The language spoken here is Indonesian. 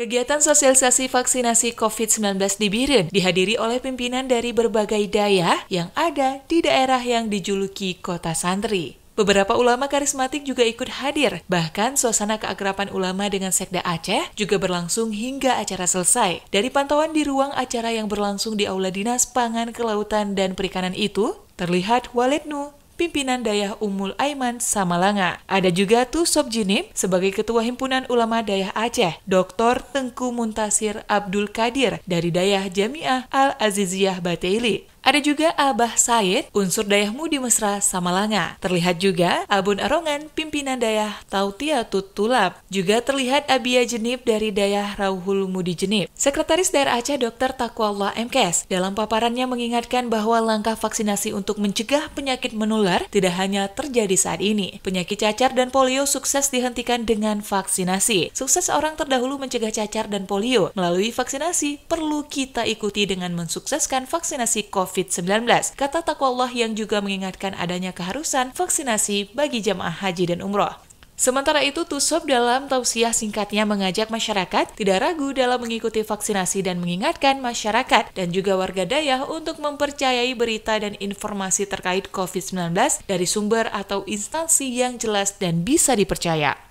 Kegiatan sosialisasi vaksinasi COVID-19 di Biren dihadiri oleh pimpinan dari berbagai daya yang ada di daerah yang dijuluki Kota Santri. Beberapa ulama karismatik juga ikut hadir, bahkan suasana keakraban ulama dengan Sekda Aceh juga berlangsung hingga acara selesai. Dari pantauan di ruang acara yang berlangsung di Aula Dinas Pangan, Kelautan, dan Perikanan itu, terlihat Walid Nu, pimpinan Dayah Umul Aiman Samalanga. Ada juga Tu Sob Jinib sebagai Ketua Himpunan Ulama Dayah Aceh, Dr. Tengku Muntasir Abdul Kadir dari Dayah Jamiah Al-Aziziyah Bateili. Ada juga Abah Said, unsur dayah Mudi Mesra Samalanga. Terlihat juga Abun Arongan, pimpinan dayah Tautia Tutulap. Juga terlihat Abia Jenib dari dayah Rauhul Mudi Jenib. Sekretaris Daerah Aceh Dr. Takwallah MKes dalam paparannya mengingatkan bahwa langkah vaksinasi untuk mencegah penyakit menular tidak hanya terjadi saat ini. Penyakit cacar dan polio sukses dihentikan dengan vaksinasi. Sukses orang terdahulu mencegah cacar dan polio melalui vaksinasi perlu kita ikuti dengan mensukseskan vaksinasi COVID COVID-19. Kata Takwallah yang juga mengingatkan adanya keharusan vaksinasi bagi jamaah haji dan umroh. Sementara itu, Tusop dalam tausiah singkatnya mengajak masyarakat tidak ragu dalam mengikuti vaksinasi dan mengingatkan masyarakat dan juga warga daya untuk mempercayai berita dan informasi terkait COVID-19 dari sumber atau instansi yang jelas dan bisa dipercaya.